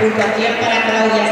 Puntuación para Claudia.